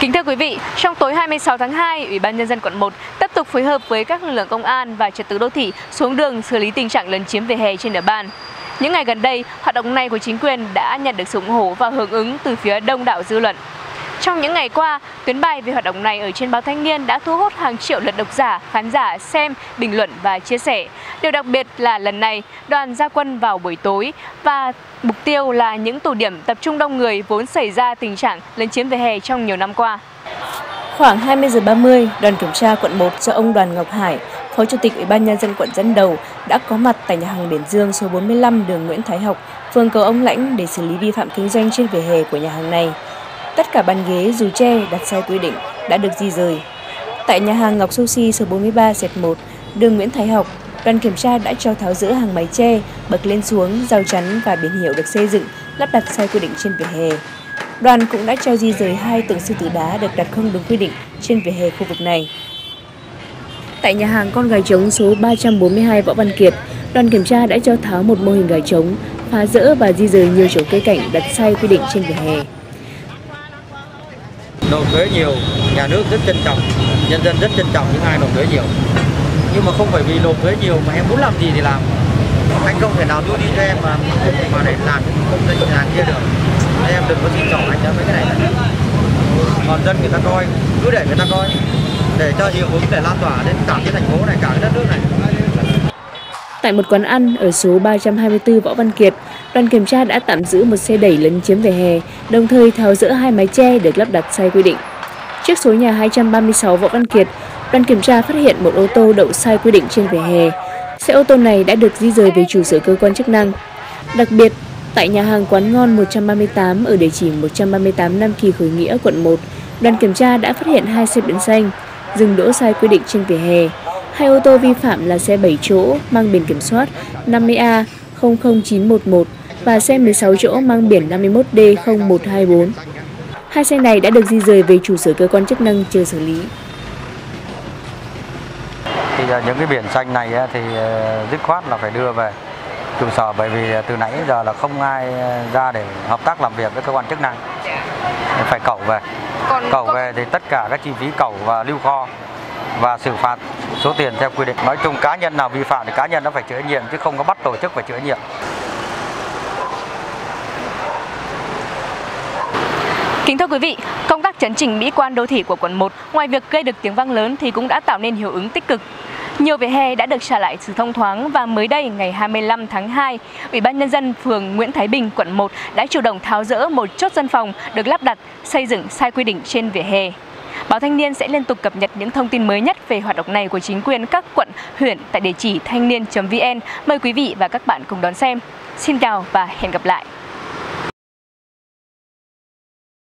Kính thưa quý vị, trong tối 26 tháng 2, Ủy ban Nhân dân quận 1 tiếp tục phối hợp với các lực lượng công an và trật tự đô thị xuống đường xử lý tình trạng lấn chiếm vỉa hè trên địa bàn. Những ngày gần đây, hoạt động này của chính quyền đã nhận được sự ủng hộ và hưởng ứng từ phía đông đảo dư luận. Trong những ngày qua, tuyến bài về hoạt động này ở trên báo Thanh niên đã thu hút hàng triệu lượt độc giả, khán giả xem, bình luận và chia sẻ. Điều đặc biệt là lần này, đoàn gia quân vào buổi tối và mục tiêu là những tụ điểm tập trung đông người vốn xảy ra tình trạng lấn chiếm vỉa hè trong nhiều năm qua. Khoảng 20 giờ 30, đoàn kiểm tra quận 1 do ông Đoàn Ngọc Hải, Phó Chủ tịch Ủy ban nhân dân quận dẫn đầu đã có mặt tại nhà hàng Biển Dương số 45 đường Nguyễn Thái Học, phường Cầu Ông Lãnh để xử lý vi phạm kinh doanh trên vỉa hè của nhà hàng này. Tất cả bàn ghế dù tre đặt sai quy định đã được di rời. Tại nhà hàng Ngọc Sushi số 43 dệt 1, đường Nguyễn Thái Học, đoàn kiểm tra đã cho tháo dỡ hàng máy tre, bậc lên xuống, rào chắn và biển hiệu được xây dựng, lắp đặt sai quy định trên vỉa hè. Đoàn cũng đã cho di rời hai tượng sư tử đá được đặt không đúng quy định trên vỉa hè khu vực này. Tại nhà hàng Con Gà Trống số 342 Võ Văn Kiệt, đoàn kiểm tra đã cho tháo một mô hình gà trống, phá rỡ và di rời nhiều chỗ cây cảnh đặt sai quy định trên vỉa hè nộp thuế nhiều, nhà nước rất trân trọng, nhân dân rất trân trọng những ai nộp thuế nhiều. Nhưng mà không phải vì nộp thuế nhiều mà em muốn làm gì thì làm. Anh không thể nào đưa đi cho em mà mà để làm không dân nhà kia được. Nên em đừng có xin trọng anh cho mấy cái này. Còn dân người ta coi, cứ để người ta coi, để cho hiệu ứng để lan tỏa đến cả cái thành phố này, cả cái đất nước này. Tại một quán ăn ở số 324 Võ Văn Kiệt, đoàn kiểm tra đã tạm giữ một xe đẩy lấn chiếm vỉa hè, đồng thời tháo rỡ hai mái che được lắp đặt sai quy định. Trước số nhà 236 Võ Văn Kiệt, đoàn kiểm tra phát hiện một ô tô đậu sai quy định trên vỉa hè. Xe ô tô này đã được di rời về trụ sở cơ quan chức năng. Đặc biệt, tại nhà hàng quán ngon 138 ở địa chỉ 138 Nam Kỳ Khởi Nghĩa, quận 1, đoàn kiểm tra đã phát hiện hai xe biển xanh dừng đỗ sai quy định trên vỉa hè. Hai ô tô vi phạm là xe 7 chỗ mang biển kiểm soát 50A 00911 và xe 16 chỗ mang biển 51D 0124. Hai xe này đã được di rời về trụ sở cơ quan chức năng chờ xử lý. Thì những cái biển xanh này thì ờ, dứt khoát là phải đưa về trụ sở bởi vì từ nãy giờ là không ai ra để hợp tác làm việc với cơ quan chức năng. Phải cẩu về. Cẩu về thì tất cả các chi phí cẩu và lưu kho và xử phạt số tiền theo quy định. Nói chung cá nhân nào vi phạm thì cá nhân nó phải chịu trách nhiệm chứ không có bắt tổ chức phải chịu trách nhiệm. Kính thưa quý vị, công tác chấn chỉnh mỹ quan đô thị của quận 1 ngoài việc gây được tiếng vang lớn thì cũng đã tạo nên hiệu ứng tích cực. Nhiều vỉa hè đã được trả lại sự thông thoáng và mới đây ngày 25 tháng 2, Ủy ban nhân dân phường Nguyễn Thái Bình quận 1 đã chủ động tháo rỡ một chốt dân phòng được lắp đặt xây dựng sai quy định trên vỉa hè. Báo Thanh niên sẽ liên tục cập nhật những thông tin mới nhất về hoạt động này của chính quyền các quận, huyện tại địa chỉ thanh niên.vn. Mời quý vị và các bạn cùng đón xem. Xin chào và hẹn gặp lại!